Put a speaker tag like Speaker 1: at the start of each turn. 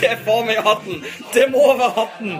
Speaker 1: Det er faen meg hatten! Det må være hatten!